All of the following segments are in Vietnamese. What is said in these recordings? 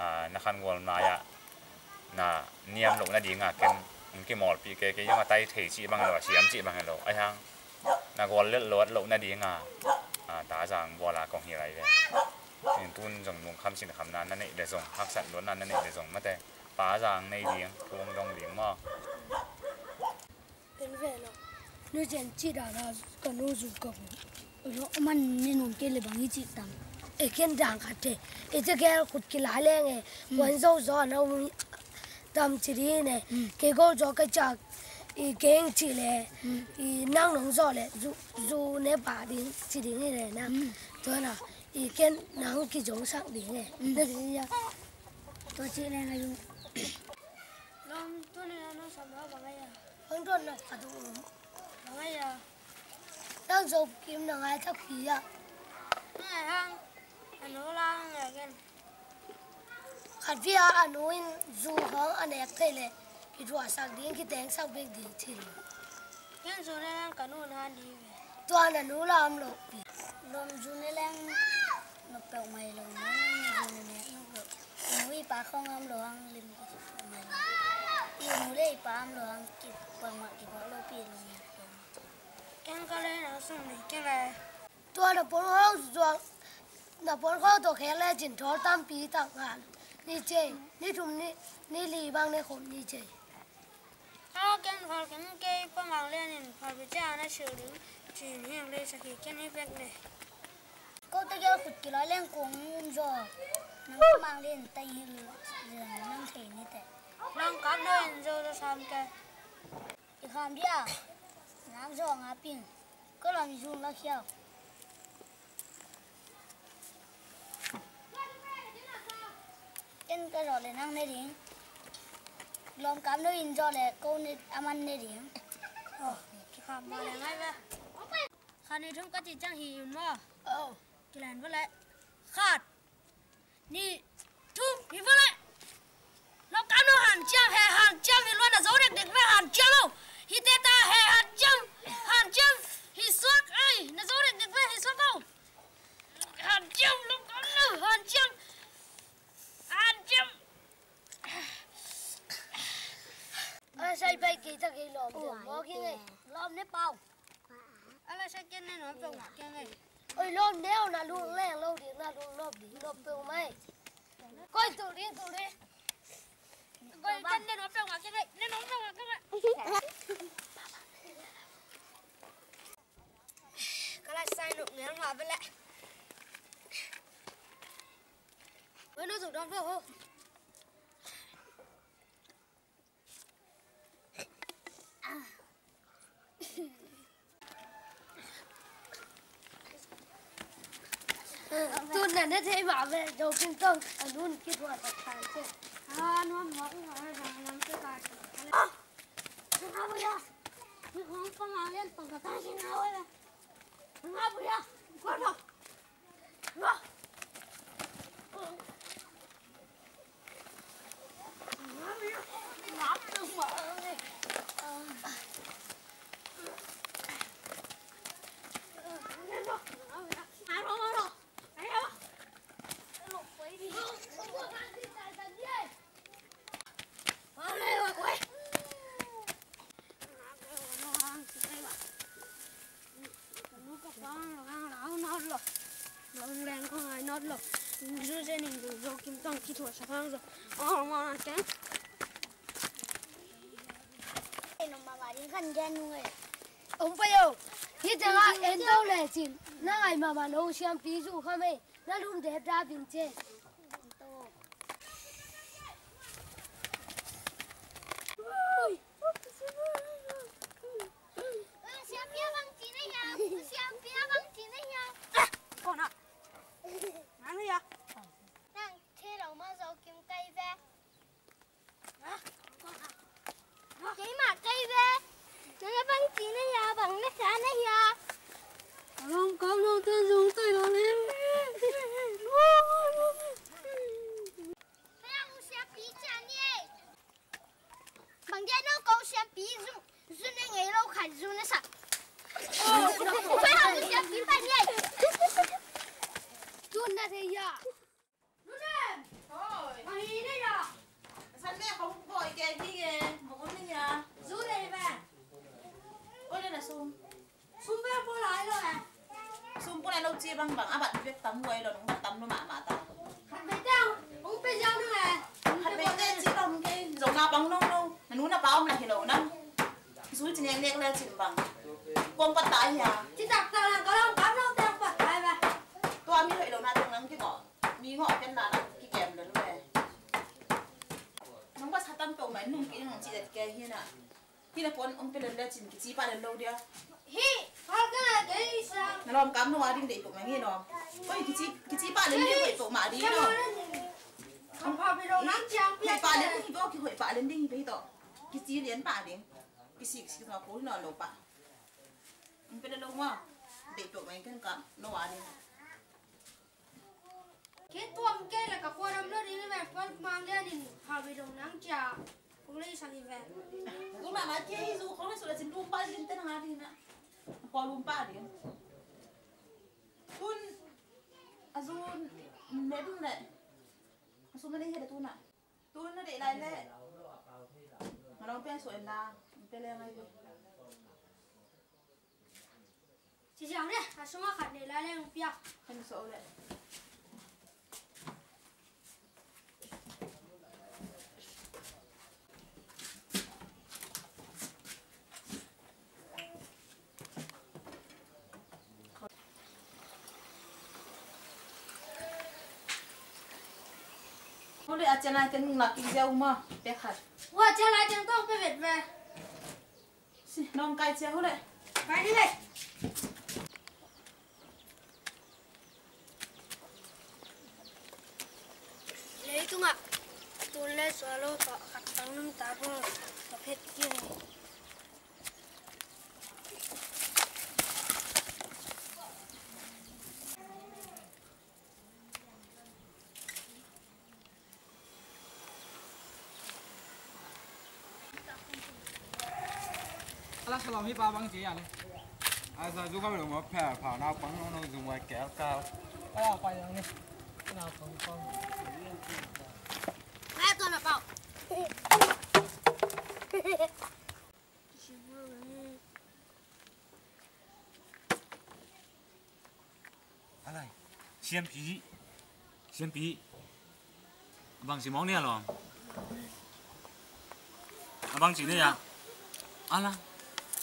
à nó khăn ngồi ya na niam lo na dinga ken cái mol pi cái cái yang tai thei chi bang lo siam chi bang lo ai hang na gol le lo lo na dinga à ta rằng bo la kong hi lai de tin tun jong mong kham sin kham nan na nei de jong hak san lo nan na nei de jong ma te pa rằng nei dieng tuông dong dieng mo bên về lo nó chèn chỉ đã là còn nó dùng cọc nó mình nên nông cái là bằng cái chỉ tầm cái đàng cả thế ấy cái cái cột cái lá lên này quan dâu gió nó tầm chỉ đi này cái gỗ gió cái chạc ý cái chỉ là ý năng nông gió là dù dù nếu bà đi chỉ đi này nè thôi nào ý cái năng cái giống sang đi này nó thì ra tôi chỉ này là dùng Long tu ni ano sa mga bagay ah. hơn tuần là cả tụ Bagay ah. đang dầu kiếm là ngay thắc khí à Hang. Ano lang ngayon. khát vía anh nói dù hăng anh em thấy lệ cái rùa sang điên cái tiếng sang bên đi thì Yan so na lang kanun ha di. toàn là nó làm lộ Long so na lang nagpel may lang mo ni ni ni nagpel. Umuwi pa ako ng lo ang lim ko sa may. Imuli pa ang lo ang kip pa ma kip lo pi lo ni. Ken kale na so ni kele. toàn là bốn hăng ruộng là bốn hăng tổ khéo là chỉ cho tam bí tặng ngàn đi chơi đi thùng đi đi lì bằng đi khổn đi chơi Ako ken fal ken kay pamang len in fal bi cha na shu lim. Chin hiang le sa ki ken effect ne. Cô ta kêu khụt kỳ nói lên cuồng rồi Nó mang lên tay hư Dường nâng thể như thế Long cắm lên rồi cho xăm kê Thì khám đi à Nám rồi ngá pin Cứ làm dùng là khéo Chân cái rồi để năng này đi Long cắm nó in rồi để cô này âm ăn này đi Ồ, cái khám mà này ngay về Khá này chúng có chỉ chẳng hiểu mà ờ. Cái làn với lại. Khát. Đi thu đi với lại. Nó cắn nó hàn trang hè hàn trang thì luôn là dấu đẹp đẹp với hàn trang đâu. Hi tê ta hè hàn trang hàn trang hi xuất ai nó dấu đẹp đẹp với hi xuất đâu. Hàn trang nó cắn nó hàn trang trang anh say bay kỳ thằng kỳ lòm được có cái này lom nếp bao. Anh sẽ chân này nó trồng cái này ôi lòm đeo là luôn lẹ lâu đi là luôn lòm đi lòm tàu mày. Coi tụ đi tụ đi. Coi chân này nó trồng cái này nên nó trồng cái này cái này sai nụ nghĩa mà với lại với nó dùng đón vào không? Tôi là nó thế bảo về đầu kinh công. Ở luôn kia thuật thật thằng chứ. À nó mất rồi là làm cái bài Đừng ngáp bây giờ? Đừng không có mà lên tổng cả ta xin nào ấy Đừng ngáp bây giờ? Quên rồi Ngáp Ngáp đừng mở đi Lên rồi Ngáp rồi ngáp rồi Đấy không Lục quấy đi Vào đây rồi quay Lòng đèn không ai dù dê nình dù dô kim tông kỹ thuật sạc hàng rồi Ồ mà là kén Nó mà đi gần gen người ông bây giờ khi chẳng hạn em đâu chỉ nó ngày mà mà nấu xem ví dụ không ấy nó luôn đẹp ra bình Xem 이게 먹었느냐? 술에 봐. 원래는 술. Sum bé bố lái rồi à Sum bố này đâu chia băng bằng à bạn biết tắm quay rồi đúng không? Tắm nó mạ mạ tắm Hẳn phải trao, không phải trao nữa à Hẳn phải tên chỉ đồng cái dầu nào bóng đâu đâu Nó nuốt là bóng là thì đầu năm Rúi chỉ nhanh đẹp lên chỉ bằng Quông bắt tái hả Chỉ giặc tao là có lòng bám đâu tao bắt tái bà Tôi ăn mi hơi đầu na trong lắm cái ngọ Mi ngọ chân là cái kèm rồi tam pe mai nung ki hang chi dat ke hi na hi na pon om pe le chin ki chi pa le lo dia hi ha ga de sa na lom kam no a ding de pok ma ngi no oi cái chi cái chi ba le ni oi pok ma đi no không pa bi lo nam chang pi pa le ni bo ki hoi pa le ding bi to ki chi lien pa ding ki si si na ko no lo pa om pe le lo ma de pok ma ngi kan kam no a khi tuần kê là các quan âm nó đi về phân mang ra thì hà bị đồng nắng trà. Cũng lấy sang đi về. Cũng là nói kia dù không lấy số là chính luôn ba lên tên hà thì nè. Qua luôn ba đi. Tun azun à, mẹ tun này. À, azun mẹ đi hết tun à tun nó để lại lệ. Mà đâu bên sổ là bên lên ngay chị chẳng đấy à số mà khát để lại lệ không biết không sổ đấy chân lại chân là cái dâu mà. Bé khát qua chân lại chân tốt bé Việt về. Nông cay chéo đấy. Cái đi đây องเนี่ยนักควรรำรวมมั้งคุณนับนับปนทุกสิ่งของได้สักเตะมาลองเป็นเตะโม Nên cảm ơn là cả bá. Học họ vật chăng. Dù nó đang ngập xa tại chờ. Dù tôi khẽ. รู้ตกเฮก Ừ. อ่ะบางจะตกเฮก Thì các bạn quán cho cái gì sẵn nhìn cái gì rồi. วันตกกี่สีสังนี่จริงอะไรมามาเจนนักควรรำรวมบางจะอยู่นี่มองนี่ฮ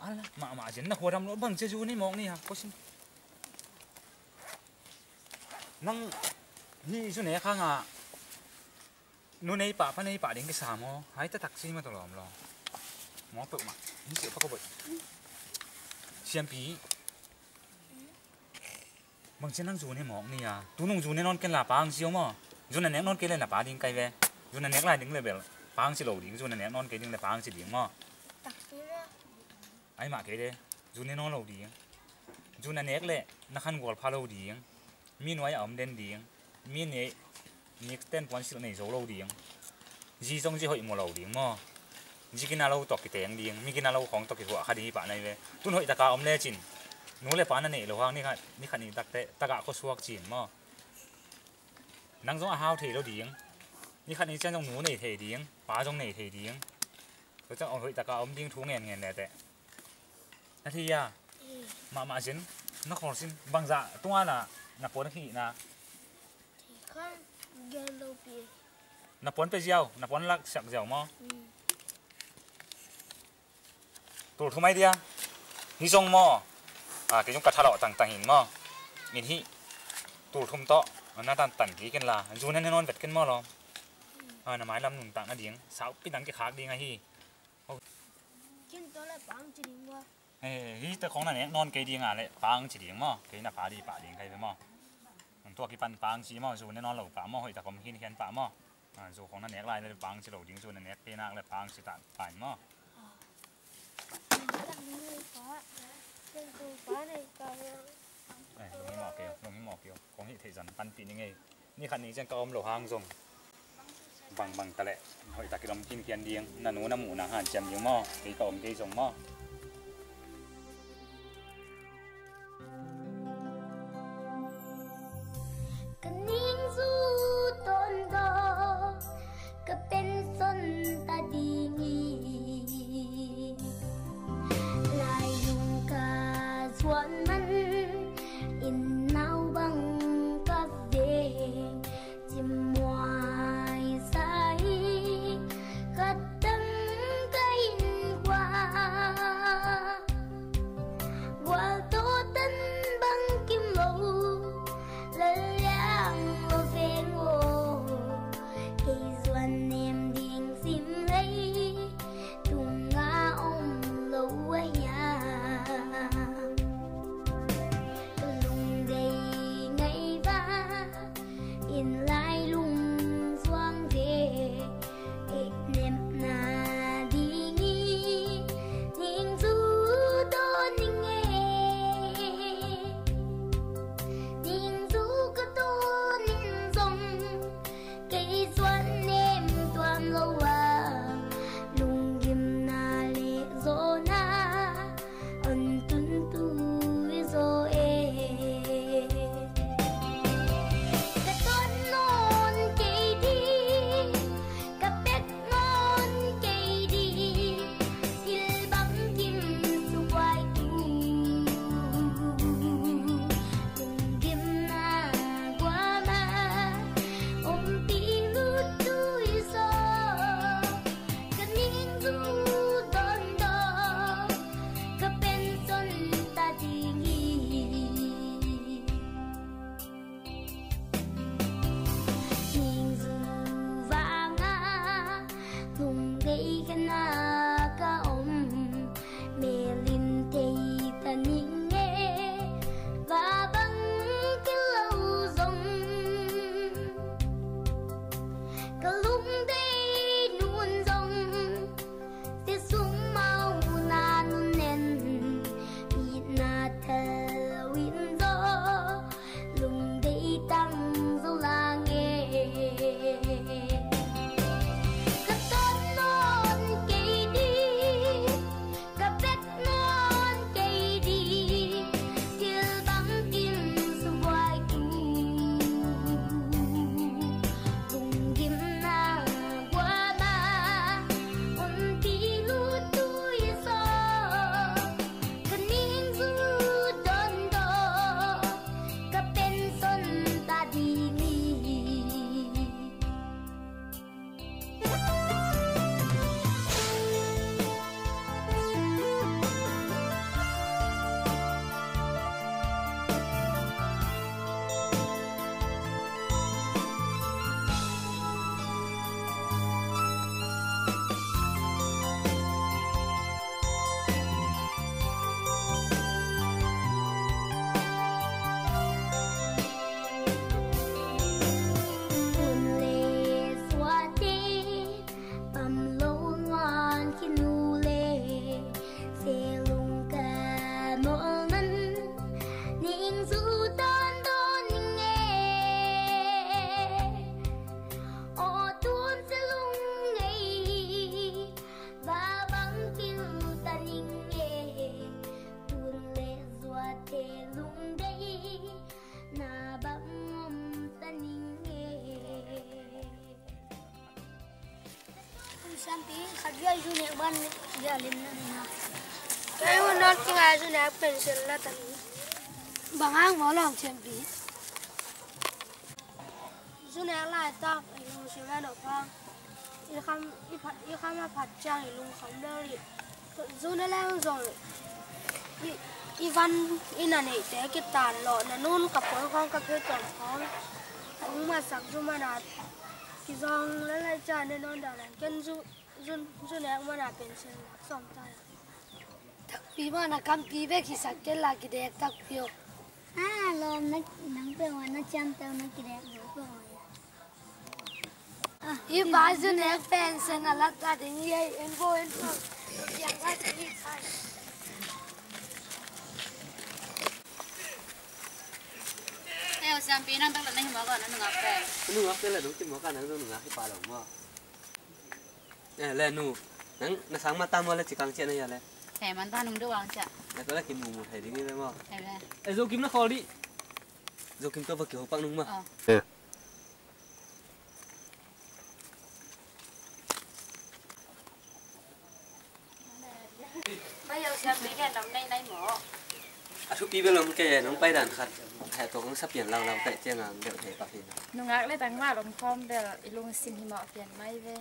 ala ma ma jen na khoram lo chơi cheju ni mong ni ha ko xin, nang ni ju này khang à, nu này pa pa này pa ding cái sà mo hãy ta tak si ma to lom lo mo pe ma ni se pa có bự, siam pi bang chơi nang ju ne mong ni à, tu nung ju ne non kén là la pang siu mo ju na nek non kén là na pa ding kai ve ju na nek la ding le bel pang si lo ding ju na nek non ke ding le pang si ding mo ai mà cái đấy dù nên nó lâu đi dù nên nét lệ nó khăn gọi phá lâu đi mi nói ấm đen đi mi nè nét tên quan sự này giấu lâu đi gì trong gì hội mùa lâu đi mà gì cái nào lâu tọt cái tiếng đi mi cái nào lâu khóng tọt cái vợ khai đi bạn này về tuân hội ta cả ấm lệ chín nú lệ phá này, nè lâu hoang nè khát nè khát nè tắc tệ ta cả có suộc chín mà nắng gió hao thì lâu đi nè khát nè chân trong nô này thì đi phá trong này thì đi rồi chắc ông hội ta cả ấm điên thú nghèn nghèn này tệ na thi mà ma ma jin na khon sin bang za tunga na na pon khi na khon gelo pi na pon pe jiao na pon lak sak jiao mo. Tu thu mai hi song mo. À cái chúng cắt thalo tằng tằng hình mo. Nhìn hi tu thum to. Nó tan tần khí cái là dù nên non vẹt cái mò lo à nó mãi lắm nùng tặng nó điếng. Sáu cái đắng cái khác đi ngay hi 见到了房子里我。ะตัวน่ะนักปนขี้นะ Thì không ghê lâu bia. นักปนไปเจียวนักปนลักสักเจียวมั้ง Ừ. ตัวทำไมเดียฮิจงมออ่าเกจงกระทะเลาะต่างต่างหินมอมินฮิตัวทุ่มโตะอันนั้นตันตันกีกันละจูนั่นนอนเวทกันมอหรออ่าหน่อไม้ลำหนุนต่างอันเดียงสาวปีนังกี่ขากดีไงฮิ Khiến tôi lại bán chỉ đi qua. เอ้ฮิแต่ของนั่นเนี่ยนอนเกยดีงานเลยปางจีเดียงมอเกยน่ะปาดีปาดีไงไปมอมันตัวกี่ปันปางจีมอจูนั่นนอนเหล่าปามอหอยตะกอมหินเขียนปามออ่าจูของนั่นเนี่ยลายเลยปางจีเหล่าดิ้งจูนั่นเนี่ยเปนักเลยปางจีตาปานมอ nú năm mũ nàng hàn chém nhiều mò cái cầu cái rồng mò pencil la tan bangang mo long chen bi zune la ta lu shi ma do pa i kham i phat i kham ma phat chang i lung kham le ri zune la zong i i van i na nei te ki tan lo na nun ka po khong ka phe ton khong ung ma sak zu ma na ki zong la la cha ne non da lan ken zu zun zune ma na pencil som ta. Pi mà nó cam pi bé khi sắc cái là cái đẹp tắc phiêu à lo nó nắng bề ngoài nó chăm tao nó cái đẹp nữa rồi i ba zu ne pen sen na lat ta ding ye en bo en bo. Yang ga ti sai. Eh, siang pinang tak nak himaga na nung ape. nu ngak te le du ti mo ka nang nu ngak ki pa lo mo eh le nu nang na sang ma ta mo le chi kang che na ya le Hei, mantah nung doang cha. na ko la ki mu mu thai ding le mo Hei, be. e zo kim na kho di zo kim to ba ki ho pak nung ma Oh. Bây giờ siang pinang nằm đây đây mỏ. a thu pi be lo ke nong pai dan khat ha to kong sap yan lao lao te che ngang de the pa hin nungak le tang ma lom khom del ilung sim hi ma pian mai ve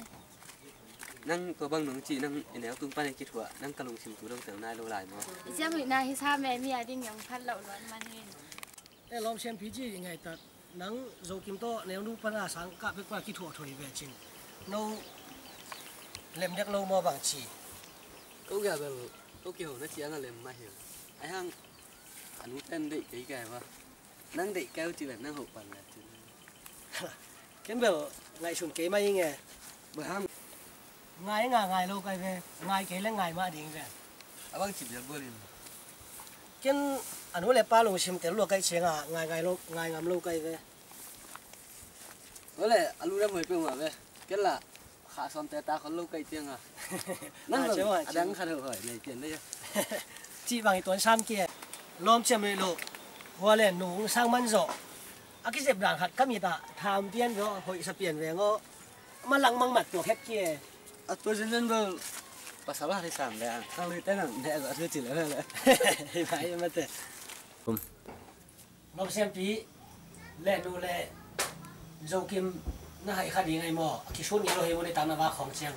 nang to bang nong chi nang ene tung pa ne ki thua nang ka lung sim tu dong teng nai lo lai mo siam ri na hi sa me mi ading yang phat lo lon man hin e lom sen pi ji ngai ta nang zo kim to ne nu pa na sang ka pe kwa ki thua thoi ve chin no lem dek lo mo bang chi ko ga be ko ki ho na chi ang le ma hi ai hang anu ten de cái cái ba nang de kêu chi ben nang ho pan la chi ken bel ngai sun ke mai nge ba ham ngai nga ngai lo kai ve ngai ke le ngai ma ding ve abang chi bel bolin ken anu le pa lo sim te lo kai chenga ngai ngai lo ngai ngam lo kai ve Boleh, alu dah mulai pun apa? Kela, khá son tê ta có lâu cây tiếng à. À, rồi, mà, à chứ đang mà. khá được hỏi này tiền đây. chi bang tuan sam kia lom chem le lo wa le nu sang man zo a ki zep dan khat kami ta tham pian ro hoi sa pian ve ngo ma lang mang mat to khet kia à tôi dân dân vâng bà sáu là thì sản đấy à thằng lưỡi tên là mẹ gọi thưa chỉ là là phải mà thế nó xem tí. Lệ nô lệ dâu kim nó hay khá đi ngày mò. À, Khi suốt ngày rồi muốn đi tắm là ba khổng xem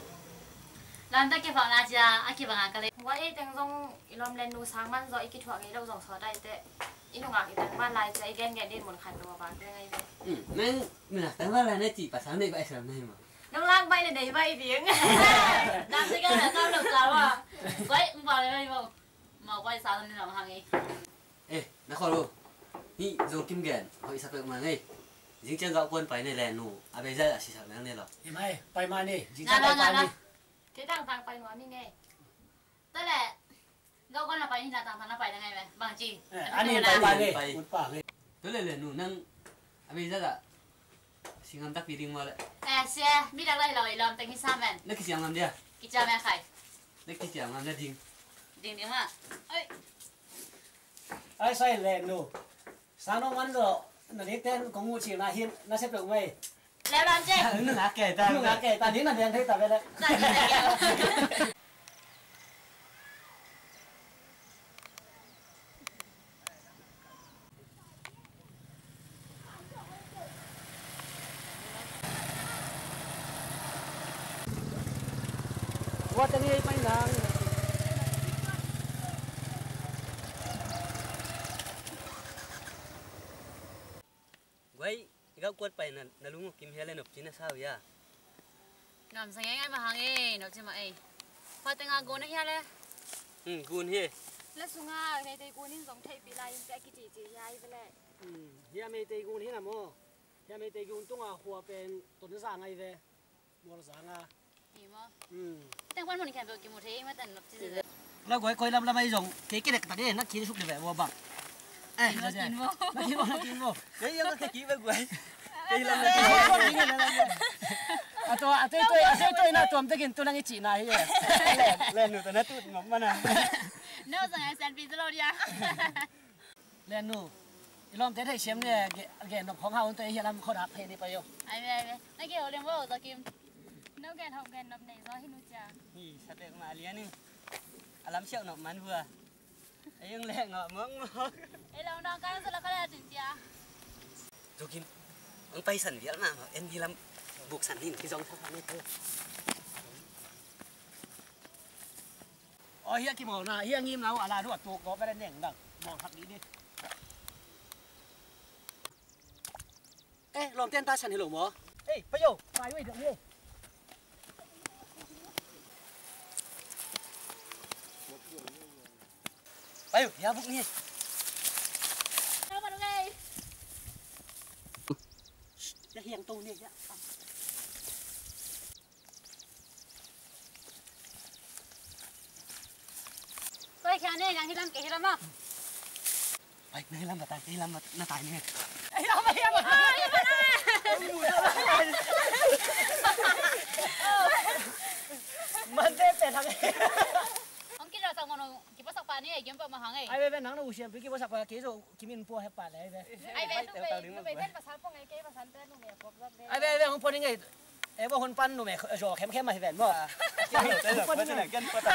làm ta kia phòng là gì à? À kia bằng cái này vậy tiếng dông lom lên nô sáng mắt rồi cái chuyện ấy đâu dòng sở đây tệ. Ít ngạc cái tiếng mắt lại chạy ghen ghen đi một khăn đồ vào cái này. Ừ, Nên mình là tiếng mắt lại này chỉ bà sáng này vậy sớm này mà Nong lang bay lên đấy bay tiếng. Làm cái cái là cao được cao à. Quay vào đây vào. Mà quay sao nên làm hàng ấy. Eh, nak kau lu. Ni zong kim gen, hoi sampai mana ni? Jing chen gạo quân phải này lẻ nụ, à bây giờ là chỉ sampai này rồi. thì mày bay mà đi ra ngà bay ngà đi. Cái thằng thằng bay nó đi nghe. Tức là Gau con là bay như là thằng thằng nó bay là ngay vậy? Bằng chi? anh đi bay bay đi Bay. đi Tôi lẻ lẻ nụ nang, à bây giờ là singan tak piring malah. À, xe, mi đang đây rồi làm tình sao mẹ? Nak kisiang làm dia. Cha mẹ khai. Nak kisiang làm dia ding. Đừng đừng mà. Ơi, ai sai lẹ nu sáng nó ngắn rồi nó đi tên có ngũ chỉ là hiên nó sẽ được mày leo lên chứ. Nó ngã kẻ ta. nó ngã kể ta đến là đèn thấy ta về đây Đây, đây, đây. qua chân đi bay ngang Gạo quân phải là là lúc kim nộp chín là sao vậy? Làm sao ngay mà hàng ấy, nó chứ mà ấy. Phải tên ngà gôn này le. Ừ, gun he. la sunga he te kunin zong thei pi lai pe ki chi chi yai ve le hiya mày tây gun hiya mo hiya mày tây gun tung à hoa pen tuần ra ngay về mua ra nga Gì mà? ừ Tên quan mình khen về cái một thế mà tên nó chứ gì. là quay quay làm làm ai dùng cái cái này ta đi nó kia xúc để về mua bằng ê nó kín mua nó kín mua nó kín mua Đấy, em có cái là à tôi à tôi tôi à tôi tôi na tôi tôi tôi đang cái chị này vậy Lên nụ tao nó tụt ngắm mà nè. Nó rằng ai xem video rồi à. lên nu lom thế thầy xem nè cái cái nó phong hào tôi hiện làm khó đáp đi Ai về về. Nó kêu lên vô rồi kim. Nó ghen học ghen nộp này do hin cha. Ih, sate ma lian ni. Alam siap nak man vừa. Ayang lek ngak mong mong. Ê lòng đang cái rất là cái là cha. Tu kim. Ang pai san vial ma, en hilam buk san hin ki jong thap ni tu. ờ hiện cái màu na nào à là ruột tuột có cái nền đằng màu thật đi đi. Ê lom tên ta sẵn hiểu mỏ. Ê bây giờ phải vậy được đi Ayo, ya buk ni. จะเหี่ยงตูนี่จะก็แค่นี้ยังที่ลำเกที่ลำมาไปนี่ลำมาตายนี่ลำมาหน้าตายนี่ไอ้ลำไปยังไง ai về bên nắng nó u xiêm cái sao phải kế rồi kim min pua hay phải đấy ai về lúc về lúc về tên bà sáng phong ngày kia bà sáng tên lúc này bọc bọc đây ai về về không pua ngay em bảo hôn pan nó mẹ rồi kém kém mà thì về mà cái này cái này cái này cái này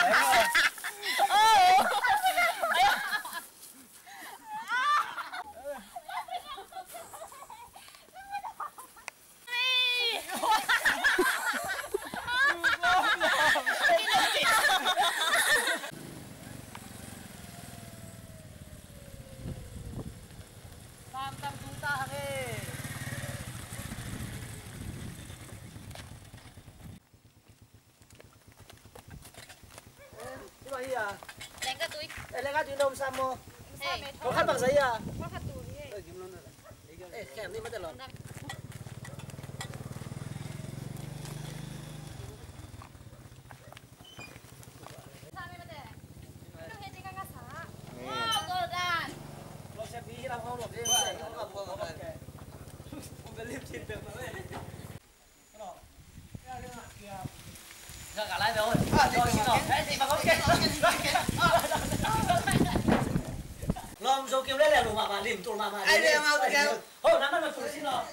tam tam chúng ta hàng ấy cái gì à đánh cái túi đây là cái túi nôm sam mô hey có khăn bằng giấy à có khát túi đi Ơi, kiếm luôn rồi. Đấy cái- ê kèm đi mất tiền lon sao mày bắt đây lúc này đi ngang ngã xả wow good done lo xem đi đang không được đi không gặp không gặp không biết liếp trên được mà vậy cái đó cái đó kìa ra cả lại rồi rồi xin lỗi cái gì mà không kêu lom dâu kêu đấy là đủ mà mà liềm tụi mà mà Ai liềm mau kêu. thôi nắm bắt được xin lỗi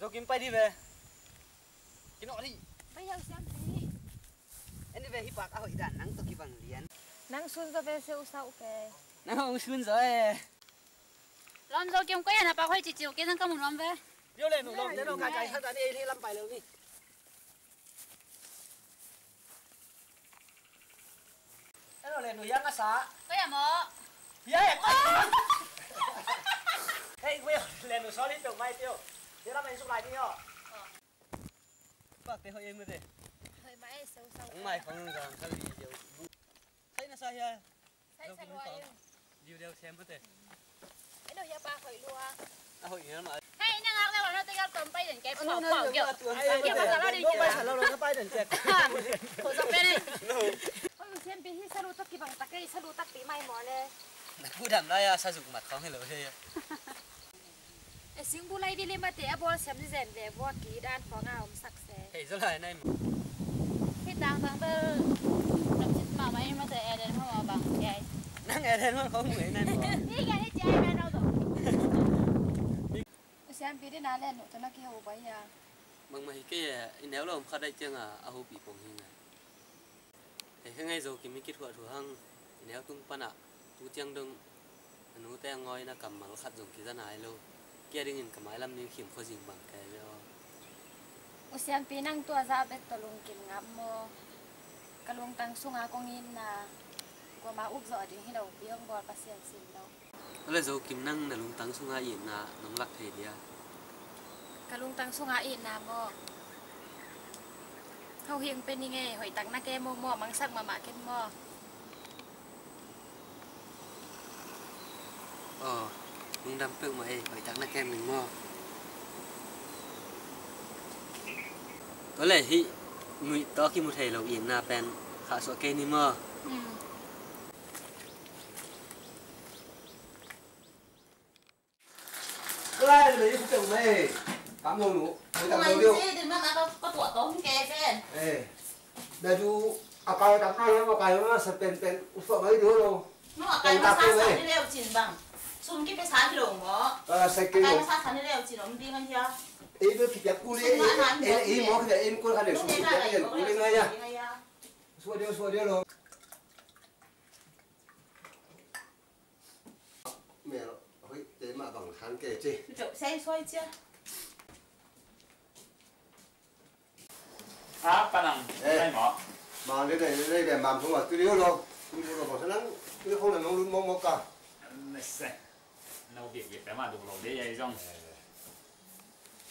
Rồi kiếm quay đi về. Cái nọ đi. bây giờ xem tí Em đi về hi bạc à hội đàn nắng tôi kỳ bằng liền. nắng xuân ra về siêu sao ok Nắng không xuân rồi. làm rồi kiếm quay là bà quay chỉ cái thằng có một làm về Yêu lên nụ lom đến đâu cả cái thân đi đi lâm bài luôn đi Cái đó lên nụ á xá cái gì mà Yeah. Hey, giờ lên nụ tiểu may tiêu. Thế là mình xúc lại đi nhá. Bạc thì hội em rồi mai không ngừng rằng sao đi thấy nó sao vậy? Thấy sao vậy? điều xem bớt đi cái đồ ya ba khỏi luôn à hội nhớ mà. Hay nhà ngọc đâu mà nó tay cầm bay đến cái phỏng phỏng kiểu kiểu mà sao đi chứ bay sao nó bay đến cái khổ sao bên này. Không xem bên hết sao đồ tắt cái bằng tắt cái sao đồ tắt bị mai mỏ này nó cứ đầm đây à, sao dùng mặt không hay lỗi thế sinh bu lai đi lên mà thế bol xem gì rèn về vô ký đan phó ngào sắc sẽ. Thế rất là này sang sang tơ đập chít mà mà em nó đến không bằng chạy nó nghe đến mà không nguyện này mà. Đi cái đi chạy bên đâu rồi? Cho nó kia hồ bay nhà. Bằng mày cái nếu là không đây chương à? à Ao bị bồng hình à? này thì cái ngay rồi cái mình kết hợp thủ hăng. Nếu tung pan ạ. Tu chương đông nó te ngoi nó cầm mà nó khát dùng cái dân hài lâu kia đi nhìn máy làm nên khiểm khó dừng bằng cái usian pinang tua za bet tolong kin ngam mo. Kalung tang sunga kong in na gua ma up zo ding hi dau piang bor pasien sin dau ala zo kim nang na lung tang sunga in na nong lak thei dia. Kalung tang sunga in na mo. Hau hieng pen ni nge hoi tang na ke mo mo mang sak ma ma ken mo. Ờ lung dam pe mo e hoi tang na ke mình mo. Có lẽ hi người to khi một thầy lầu yên na pen khá sợ cây ni ม cái này lấy cái chồng này. Cảm ơn đủ mới mày đâu điêu. thì mà ê để chú à cái tặng tay nó cái nó sẽ pen pen sợ mấy đứa đâu. Nó ở cái nó sát sản đi leo chìm bằng. Xung cái cái đó. À sẽ cái nó sát đi leo chìm ông đi chưa em biết kịch cũng đi. Em em mò cái em con cái này xuống cái này cú đi ngay nha. xua đi xua đi rồi mẹ ơi, hơi thế mà bằng hắn kể chứ. Chụp xe xoay chưa? À ba nằm đây mỏ mà đây đây đây đây mà không mà cứ điếu luôn cứ điếu luôn bỏ sẵn lắm cứ không là mong luôn mong mong cả nó việc việc cái mà đủ lộ để dây rong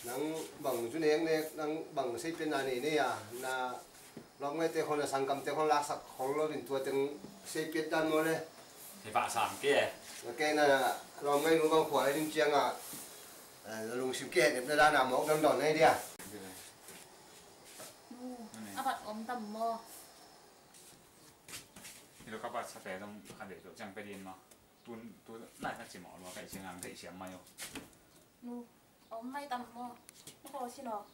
nang bằng chú này nè nang bằng xây bên này nè à na lo ngay tê con là sang cầm tê con lá sạc con lo đến tua từng xây bên đan mồ nè thì bạn sắm kia cái này là lo ngay luôn bằng khỏe đến chiang à lùng siêu kia để ra làm món đâm đòn này đi à à bạn ôm tầm mơ thì nó các bạn sắp tới trong hai bể rượu chẳng phải điên mà tuôn tuôn lại các chỉ mỏ luôn phải xem hàng thấy xem mà nhau 엄마 이따 뭐 이거 싫어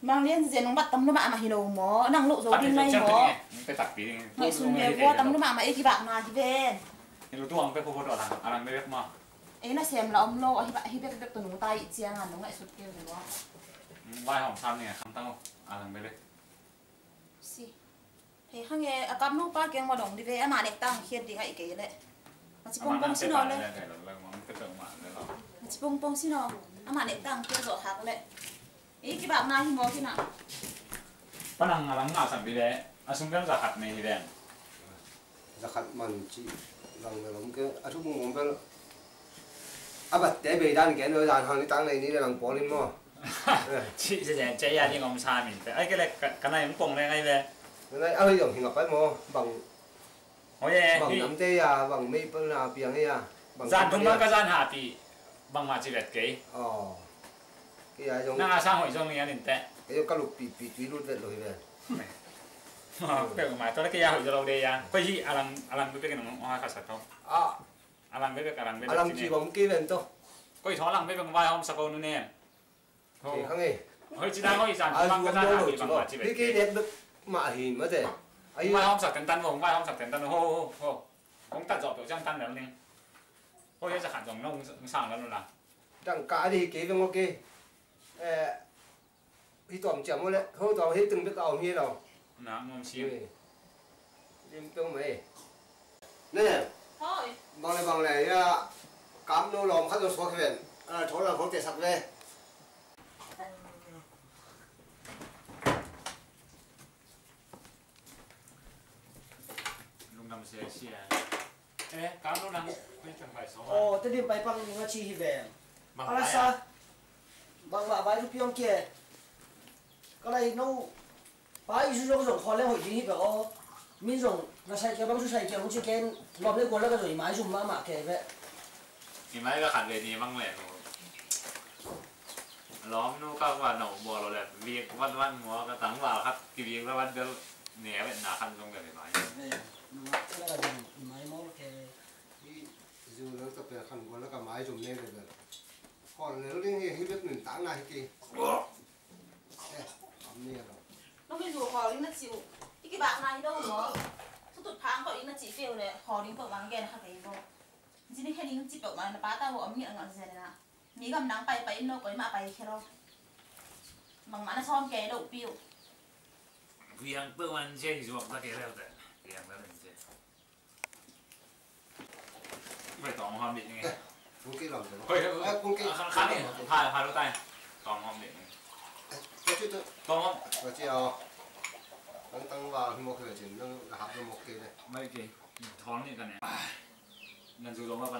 mang lên dễ nó bắt tấm nó mạ mà hino mó năng lộ rồi đi nay mó cái tạc tí ngày xuân về qua tấm nó mạ mà ấy thì bạn mà thì về. Thì lúc tuồng cái cô cô đỏ là à làm đây mà. Ấy là xem là ông lô thì bạn thì biết được từng tay chia ngàn nó ngại sụt kêu rồi đó vai hỏng sam nè không tăng không à lần bên đây. Si thế hăng nghe à cam nô ba kia mà đồng đi về em mà đẹp tăng khiên thì hãy kể lệ mà chỉ bông bông xin nó lệ mà chỉ bông bông xin nó em mà đẹp tăng kia rồi hạc lệ ý cái bạn này thì mò thế nào? Bạn hàng là ngã sẵn đi đấy à xuống bên giả hạt này thì đấy giả hạt mần chỉ rằng là lắm kêu, à xuống bông bông bên à bật té bề đan cái nơi đàn hàng đi tăng này đi là làm bỏ lên mò chị sẽ chẳng chạy ra đi ngắm xa mình phải ai cái này cái này cũng cùng này ngay về cái này ai dùng thì ngọc ấy mua bằng bằng nắm tê à bằng mi bông nào bìa ấy à bằng gian đúng à. cái gian hà thì bằng mà chỉ vẹt cái ờ. Cái ai dùng na sang hội dùng nghe đến tệ? Cái các lục bị bị truy luôn vẹt rồi về. Ờ, ừ. Cái mà tôi cái hội dùng đây à. Cái gì alang alang biết cái nó hoa cả sạch không? À. à alang biết cái alang biết alang chỉ bằng kia vậy thôi cái thó làm biết bằng vai không sao cô nữa nè? 강해. 어, 지난 거 이상 방가잖아. 이방 이렇게 됐는 마히 뭐지? 아이 mà không sạc tiền tân không, ai không sạc tiền tân hô hô. không tắt dọc biểu trang tân lắm nè. Hô giờ hạn dòng nó cũng sàng lắm là. Chẳng cả thì kế với ngô kê. Ờ đi tòm chậm một đấy, hô tòm hết từng đứt ảo như nào. Nó ngon xíu. Đêm tôi mày. Nè. Thôi. Bằng này bằng này à, cám nô lòng khát đồ số cái viện. Ờ, à, là không thể sạc về. เสียเสียเอ๊ะการลุงนังไม่จังไปสองอ๋อแต่ดิไปปังงาชีฮิเวมบางอะไรซะบางว่าไปรูปยองเกก็เลยนู้ไปอีสุจงส่งคอแล้วหอยยิงฮิเวอ๋อมีส่งมาใช้แกบางสุใช้แกมุชิเกนรอบเล่นคนแล้วก็ส่งอีไม้สุ่มมาหมาแกเว้อีไม้ก็ขัดเวทีบ้างแหละล้อมนู้ก็ว่าหนูบัวเราแหละเรียกวันวันหัวก็ตั้งว่าครับกี่วีก็วันเดียวเหนียวเป็นหนาคันตรงกันเลย ไหม แล้วก็ดึงอีไม้มอแก dù nó tập về khăn của nó cả máy dùng lên được còn nếu liên hệ hết biết mình táng này kì ấm nè rồi น้องไปดูคอลิ้นน่ะจิวอีกิบากนาฮิโนหมอสุดตุดพังก็อีน่ะจิเฟลเลยคอลิ้นเปิดวางแกนค่ะเก๋โบจริงๆแค่ลิ้นจิเปิดมาป้าตาหัวมีอะไรเสียเลยนะมีกำลังไปไปโนก็มาไปแค่เราบางมันน่ะชอบแกดอกปิ้ว เพียงเพื่อวันเช่นที่บอกก็เกี่ยวแต่ ไม่ต่อมาความเด็ดยังไง cũng cái lòng rồi เฮ้ย à, cũng cái ครั้งนี้พาพาลูกตายต่อมาความเด็ด cái chút nữa ต่อมา rồi chị à tăng tăng vào một cái chuyện nó hạt nó một cái này ไม่เก่งท้องนี่กันเนี่ยเงินซื้อลงมาป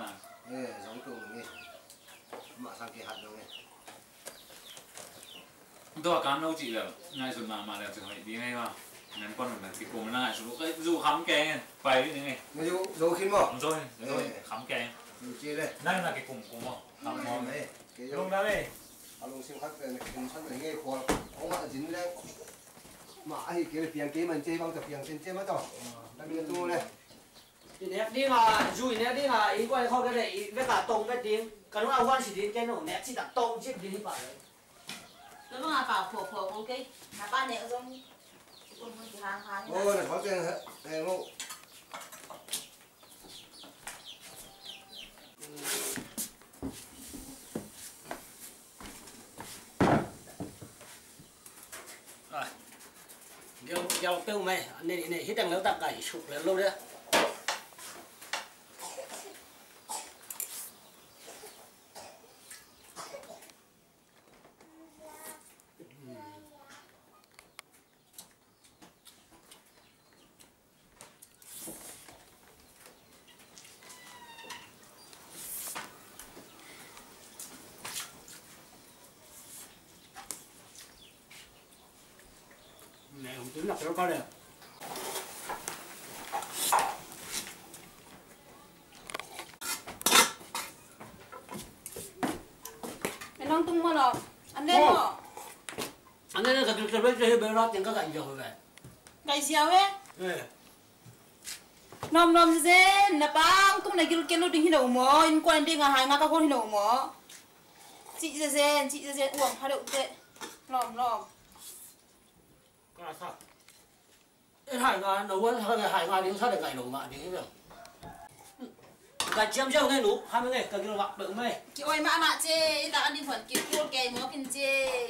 ะนะ nè giống cùng này mà sang cái hạt rồi này ตัวการโนจิเลยง่ายสุดมามาแล้วถึงไหนดีไงวะงั้นก้อนหนึ่งติดกลมน่าสุดก็ดูคำแกงไปนิดนึงไง mà dù dù khi mà ผมช่วยช่วยคำแกง dù chi đây นั่นน่ะกี่กลุ่มกลุ่มอ่ะคำมอง này cái ลง giống ได้เลย à lùng xem khách này xem khách này nghe khoa ông mà dính đấy mà ai cái piang cái mình chơi bao giờ piang trên chơi mất rồi đang đi tu này ทีนี้นี่ค่ะยูเนี่ยนี่ค่ะอีกวันเขาก็ได้อีเวกาตรงเวดิ้งกันว่าวันสิดิ้งแกหนูเนี่ยที่ตัดตรงจิบดิ้งไป แล้วก็มาเปล่าผัวผัวโอเคมาป้าเนี่ยก็ต้อง คนคนที่ทางทาง ô này có tiền hay không giờ giờ tiêu mày nên này hết đằng lâu ta cày sụp lên lâu đấy này không tính là nó có được อันเนี้ยเนาะ anh nên cái cái cái cái bên đó tiền các cái nhiều vậy ไก่เสียวเว้ย ừ นอมนอมเซนน 들어가래. nông tung mà lọ anh đây mà anh đây là cái cái cái cái bên đó tiếng các anh giờ rồi cái gì vậy nom nom dễ nè bang cũng này cái cái nó đừng hiểu mỏ em quan đi ngang hai ngang các con hiểu mỏ chị dễ dễ chị dễ dễ uống hai đậu tệ. Lòm lòm cái sao? hải ngoại nấu hải ngoại thì sao để ngày nấu mà thì cái việc gạch chiếm chiếm ngay nấu 20 ngày cần kilo vạc bự mày chị ơi mã mã chê ta ăn đi phần kiểu cua kè múa kinh chê.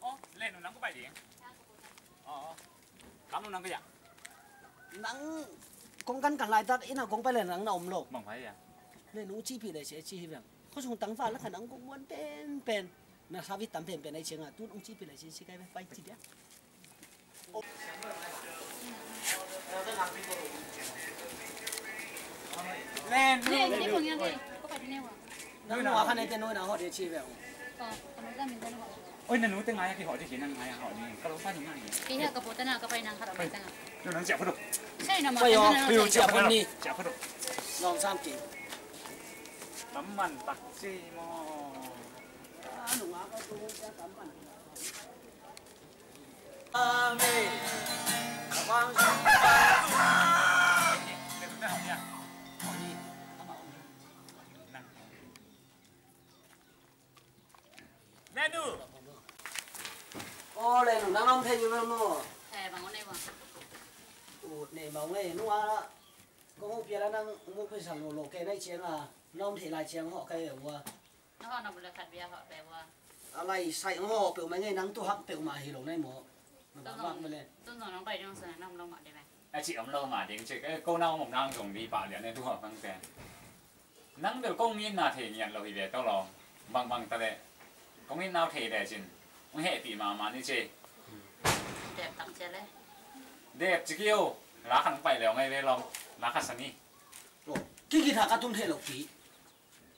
Ô lên nó nắng có bài điện. ờ, ờ. tắm nó nắng cái gì nắng. Con căn cả lại ta ít nào cũng phải lên nắng nồng ổng mỏng phải gì à nên nó chi phí để sẽ chi phí rằng có dùng tăng pha là khả năng cũng muốn bền bền là sao biết tắm bền bền này chứ à tu ông chi phí để chi cái phải chi đấy lên, Nè, cái phường nhà đây, có phải đi nêu à? nó nó năng tên nói nào họ để chi vậy Ờ, còn ra mình tên họ. ôi nên nó tiếng ai thì họ thì chỉ năng ai họ thì các lỗ phát những ai Cái nhà cấp bộ tên nào cấp phải năng khá là tăng à? nó nắng chẹo phát được Sao nó mà Bây cái giờ, này chạy chẹo chẹo phát đi. chẹo phát được lòng sam kỹ tắm mặn tắc chi mò Amen. Vâng, lên nó học nha lên đủ ô lên nó nằm thế như vậy mà Thè bằng con này vào. ủa này này nó à có một kia là năng một cái sản lộ cái này chiang là nông thì lại chiang họ cái ở qua Nó họ nằm là khát bia họ bè qua. à lại sai họ biểu mấy ngày nắng tu hấp biểu mà hiểu này mà mà Tôi vâng vâng lên Tôi nói nó bày trong sân nằm đông mọi đây này. à chị ấm lâu mà thì chỉ cái câu nào mộng năng dùng đi bảo liền nên thu hợp vâng tiền nắng được công nhiên là thể nhận rồi về tao lo bằng bằng ta đấy công nhiên nào thể để chừng ông hệ tỷ mà mà như chị Đẹp tặng chết đấy. đẹp chỉ kêu lá khăn phải lèo ngay về lòng lá khăn sani rồi cái gì thà cả tung thể lộc kỹ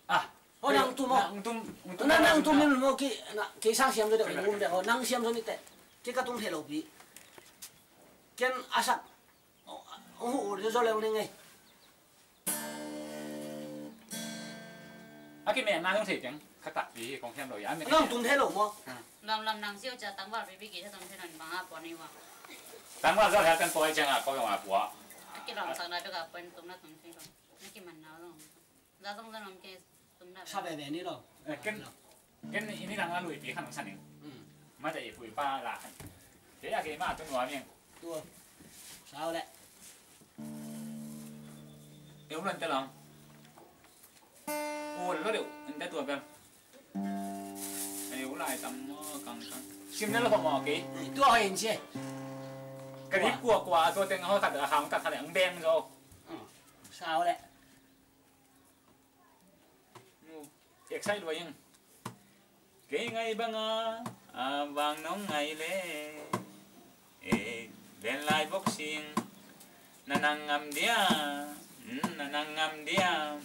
à Ô, năng tu mò. năng tum nó năng tung lên một cái cái sang xem rồi được cái ngum được năng xem rồi nít cái cả tung thể lộc kỹ cái asak ông hụ cho lên lên ngay à cái mẹ na không thể chẳng khắc tạc gì còn thêm rồi ăn mẹ năng tung thể lộc mà Làm làm nàng siêu cha tăng vào với bị kỹ thật thế này bằng áp bọn này vào. tăng vào rồi theo tên tôi chẳng à có 用啊 của Cái lòng sang đây cái bên tụm nó tụm thế rồi. Nó cái mình nào rồi. Ra trong ra làm cái tụm nó. sao về về ní đâu cái cái ini đang lùi bị khăn sani ừ mà tại vì ba là thế là cái mà tôi nói miệng tua sao đấy yếu lên tới lòng ôi nó đều anh đã tuổi bên yếu lại tầm càng càng. Sim nó là không mò cái tua hỏi anh chị cái đi của của tôi tên họ thật là hàng thật là đen rồi sao đấy excite rồi nhưng. Cái ngày băng à vàng nóng ngày lễ. Ê đèn lại boxing na nang ngam dia na nang ngam dia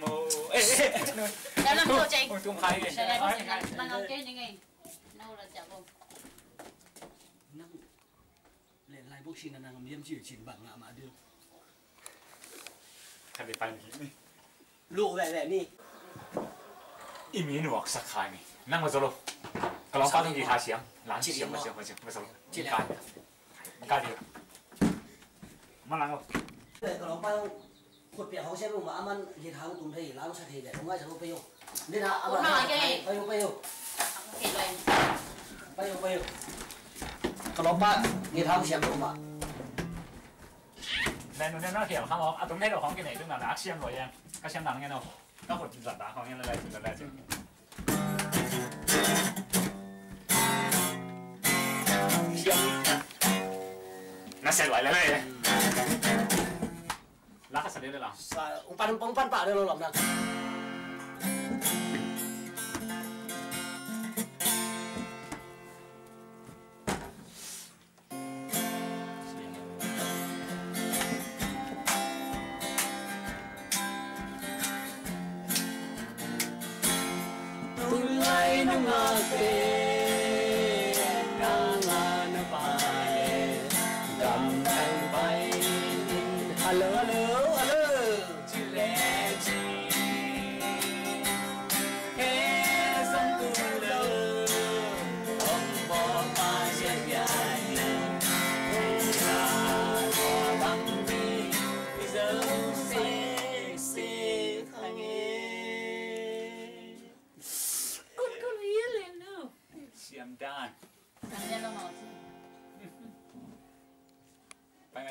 mô. Ê ê Đây là cô chị. ôi tung khai bác sĩ năng năng này ngay. Nâu là chả không. năng lên lại bốc xin là năng liêm chỉ chỉnh bằng ngạ mà đưa thật là phải nghĩ lộ về về đi. Ý mỹ nó sắc khai này năng mà rồi cái lòng phá thông gì thả xiêm lãng xiêm mà xiêm mà xiêm mà xiêm chỉ khai cái gì mà năng không để cái lòng bao khuất bẹt họ xem mà aman gì tháo tụng thầy lão sa thầy để không ai chẳng có bao nên là aman bao bao bao Cái loại bao bao cái lòng ba gì tháo xem mà nên nên nó hiểu không à tụi này đâu không cái này tức là đã xiêm rồi em xiêm nặng nghe đâu nó hụt giật đá không nghe là lại là lại chứ nó sẽ lại lại đây lá cái sợi đây là sa ông pan ông pan pa đây lo làm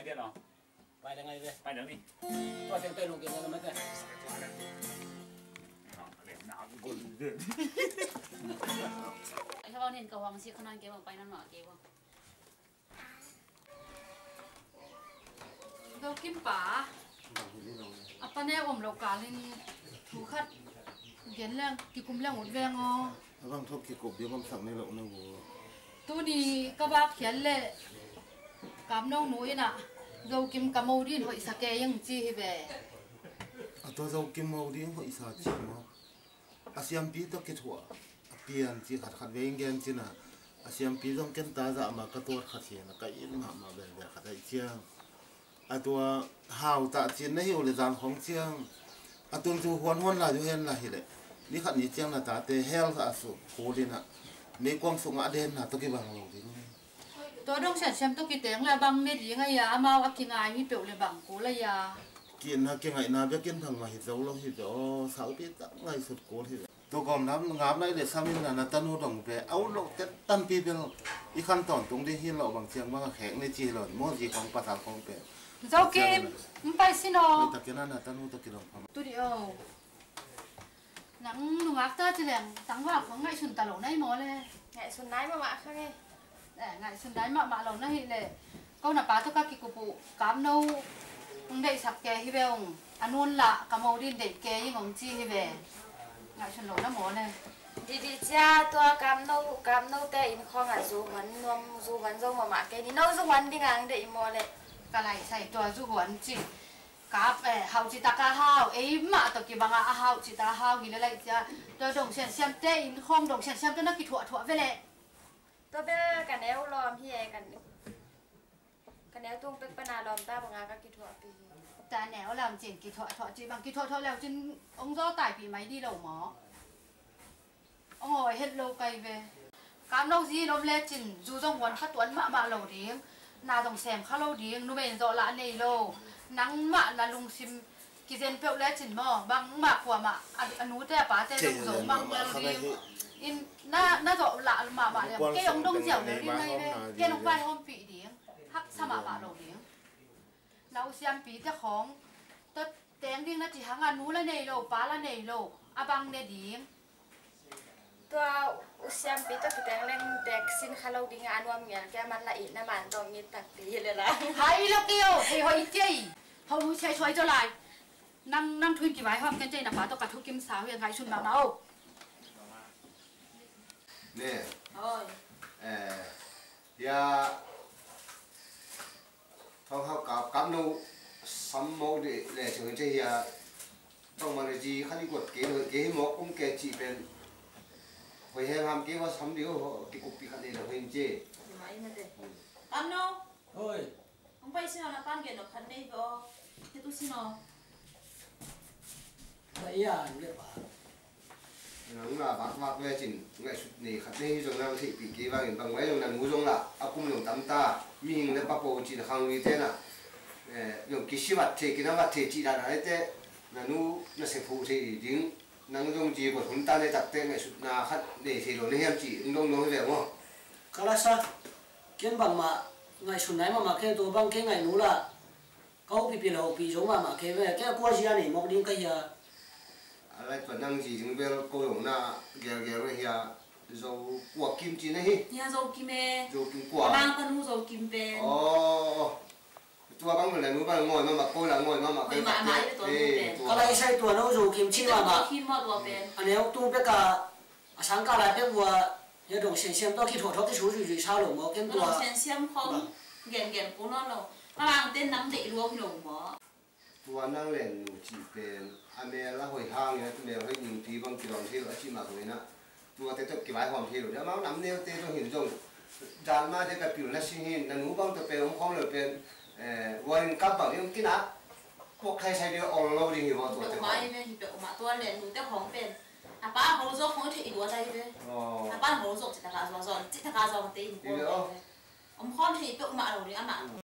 电脑，摆两个呗，摆两个。我先对路给我们的。ถ้าเราเห็นกระวังสิขนาดเก็บออกไปนั่นหรอเก็บว่าเรากินป่าอะป้าแน่อมเรากาเล่นถูกคัดเห็นเรื่องกิกุมเรื่องหมดแวงอ๋อแล้วก็ทบกิกบเดี๋ยวมันสั่งในหลงนะวัวตัวนี้ก็บ้าเขียนเลยกับน้องหนูน่ะ Dâu kim cà mau đi hội sake yang chi về? À tôi dâu kim mau đi hội sa chi mà. À xem pi tôi kết thua à pian chỉ khát khát về ngang chỉ na à xem pi dòng cái ta dạ mà cái tôi khát hiện là cái yên mà mà về về khát đại chiang à tôi hào tạ chiến nấy hiểu à, là giang khóng chiang à tôi tu huan huan là jo hen là hi đấy đi khát nhị chiang là ta te hell là dạ su cố đi na mấy quang sung ngã đen là tôi cái bằng lòng đi Tôi đông sản xem tôi kỳ tiếng là bằng nét gì ngay à? Mau ác kinh ai mi biểu là bằng cố là ya kiên ha cái ngày nào biết kiên thằng mà hít dấu lâu hít dấu sáu biết tắc ngày sụt cố hít tôi còn nắm ngáp này để mình là nó tân hô đồng về áo lộ tết tân pi bên ý khăn tỏn tung đi hiên lộ bằng chiang bằng khẽ này chi rồi mua gì còn bắt thằng không về. Dâu kim Không phải xin nó ta kia là tân hô tôi kia đồng tôi đi ô nắng nung ác ta thì là tăng vào có ngày xuân tà lẩu này mò lên. Ngại xuân nái mà mạ khác nghe để ngày xuân đấy mà mà lẩu này lệ. Câu là bá tôi các kỳ cục bộ cám nâu ông đậy sạc kè hi về ông. Ăn luôn lạ cả màu đi đậy kè nhưng ông chi hi về ngày xuân lẩu nó mò lên đi đi cha tua cam nâu cam nâu tê in kho ngà du huấn nuông du huấn dâu mà mạ cái đi nâu du huấn đi ngang để mua lệ. Cái này xài tua du huấn chi cáp 에 hậu chỉ ta ca hao ấy mà tôi kỳ bằng à hao chỉ ta hao thì lại tôi đồng xem xem in không đồng xem xem tôi nó kỳ thua thua về lệ tôi biết cả nếu lòm hi ấy cả cả nếu tung tức bên nào lòm ta bằng ngà các kỹ thuật thì ta néo làm triển kỹ thuật thọ chỉ bằng kỹ thuật thôi leo trên ông do tải bị máy đi đầu mó ông ngồi hết lâu cây về. Cam lâu gì nó lên chỉnh dù trong quần khát tuấn mạ mạ lầu điếng. Na dòng xem khá lâu điếng nó bền rõ lạ này lâu nắng mạ là lùng sim kỳ dân bẹo lên chỉnh mò bằng mạ của mạ anh nú tè bá tè dòng giống bằng lầu điếng in na na zo la ma ba le ke đông giàu nếu đi nay về ke ông vai hôm phỉ đi hắc sa ma ba đầu đi nấu xiêm phí cái khóng. Tôi tiếng đi nó chỉ hàng ăn à nú là này lô bá là này lô à băng này đi tôi xiêm phí tôi tiếng lên đẹp xin hello đi ngàn nuông nhà cái mặt lại na màn đồng như tạc tí rồi là hay là kêu thì hồi chơi hồi chơi chơi trở lại. Năng năng thuyên kỳ vái hôm cái chơi là phá tôi cả thu kim sáu hiện thái xuân bảo nào nè thôi à ya thong hao cáp cáp nâu sắm mẫu để để cho người chơi ya trong mà này gì khá đi quật kế rồi kế mỏ cũng kế chỉ bên hồi hè làm kế vào sắm điếu cái cục bị khá đi là hình đây ăn đâu thôi không phải xin là pan kiện nó khăn đây vợ thế tôi xin nó vậy à như vậy nắng là bác bác về chỉnh ngày sụt này khát đi rồi nào thì bị kế vào bằng mấy rồi là ngủ rong là à cũng dùng tắm ta mình là bác bố chỉ là hàng như thế nào dùng cái xí vật thì cái năng vật thì chỉ là đấy thế là nu nó sẽ phụ thì tiếng năng dùng gì của chúng ta để đặt tên ngày sụt là khát để thì rồi em chỉ ứng đông nói về không? Cái là sao kiến bằng mà ngày xuân này mà mà cái tôi bằng cái ngày nú là câu bị bị lậu bị giống mà mà cái về cái qua gì anh ấy một điểm cái gì ờ, lại phần năng gì chúng về cô dùng na gel gel rồi ya dầu quả kim chi này nhà dầu kim e. Dầu kim quả. Mang con hu dầu kim pe ồ tua băng rồi là núi băng ngồi mà mà cô là ngồi mà mà Mày mãi mãi với tôi ngồi bền. cái này sai tuần nó dù kim chi mà mà. kim mà đồ bền anh em tu biết cả sáng cả lại biết vừa nhớ đồng xem xem tôi khi thổ thổ cái số gì gì sao rồi mà cái tua lòng xem xem không? Gền gền của nó đâu nó mang tên nắm tị luôn đồng mỏ tua năng lên chỉ bên a me la hoi hang ya me hoi ning pi bang ki rong thil a chi ma hoi na tu te to ki bai hom thil ya ma nam ne te to hin jong dal ma de ka pi la si hin na nu bang to pe hom khom le pe eh warin ka ba yong ki na khai sai de all lo ding hi bo to te ma ni me hi pe ma to le nu te hom pe a pa hom zo khong thi i do dai be a pa hom zo chi ta ka zo zo chi ta ka zo te hi bo om khom thi pe ma lo ni a